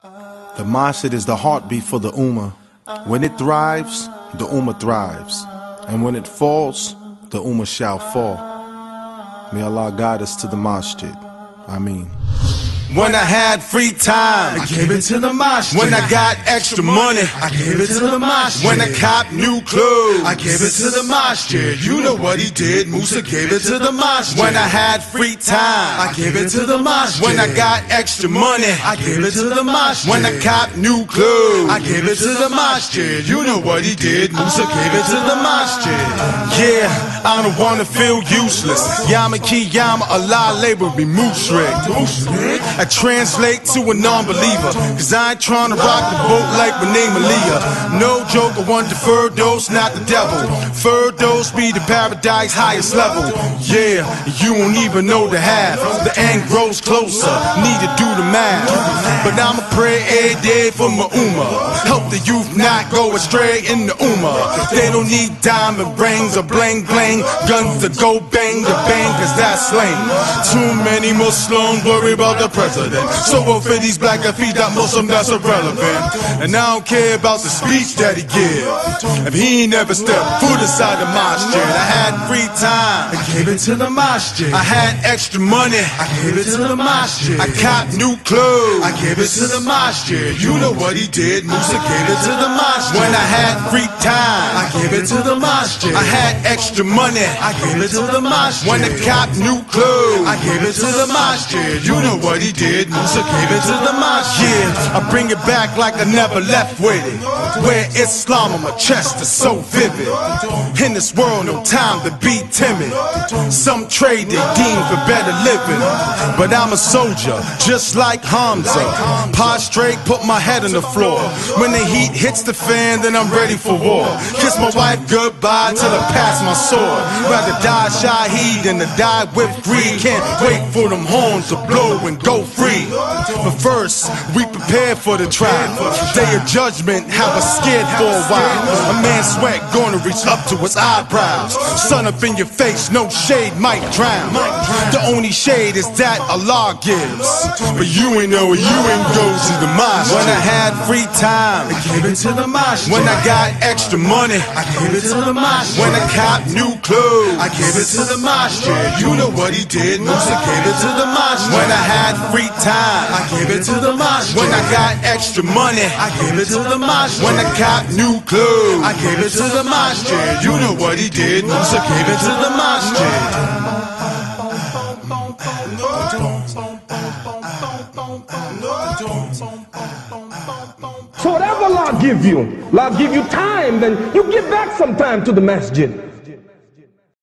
The masjid is the heartbeat for the ummah. When it thrives, the ummah thrives. And when it falls, the ummah shall fall. May Allah guide us to the masjid. Ameen. When I had free time, I gave it to the mosh. When I got extra money, I gave it to the mosh. When I cop new clothes, I gave it to the mosh. You know what he did. Musa gave it to the mosh. When I had free time, I gave it to the mosh. When I got extra money, I gave it to the mosh. When I cop new clothes, I gave it to the mosh. You know what he did. Musa gave it to the mosh. Yeah, I don't wanna feel useless. Yama a Kiyama, Allah labor be mushrik. I translate to a non-believer. Cause I ain't trying to rock the boat like my name Aaliyah No joke, I want the Firdaus, not the devil. Firdaus be the paradise highest level. Yeah, you won't even know the half. The end grows closer, need to do the math. But I'ma pray every day for my ummah Help the youth not go astray in the ummah They don't need diamond rings or bling bling. Guns to go bang the bang cause that's slang Too many Muslims worry about the president president. So for these black and feet that Muslim that's irrelevant. And I don't care about the speech that he give. If he ain't never stepped foot inside the masjid, I had free time. I gave it to the masjid. I had extra money. I gave it to the masjid. I copped new clothes. I gave it to the masjid. You know what he did. Musa gave it to the masjid. Had free time. I gave it to the masjid. I had extra money. I gave it to the masjid. When the cop new clothes. I gave it to the masjid. You know what he did. Musa gave it to the mosque. I bring it back like I never left with it. Where Islam on my chest is so vivid. In this world, no time to be timid. Some trade they deem for better living. But I'm a soldier, just like Hamza. Prostrate, put my head on the floor. When the heat hits the fan, then I'm ready for war. Kiss my wife goodbye till I pass my sword. Rather die Shaheed than to die with greed. Can't wait for them horns to blow and go free. But first, we prepare for the trial. Day of judgment, have us scared for a while. A man's sweat gonna reach up to his eyebrows. Sun up in your face, no shade might drown. The only shade is that Allah gives. But you ain't know you ain't go to the mosque. When I had free time, I gave it to the mosque. When I got extra money, I gave it to the mosque. When I cop new clothes, I gave it to the mosque. You know what he did. Musa gave it to the mosque. When I had free time, I gave it to the mosque. When I got extra money, I gave it to the mosque. When I got new clothes, I gave it to the mosque. You know what he did. Musa gave it to the mosque. So whatever Allah give you, Allah give you time, then you give back some time to the masjid.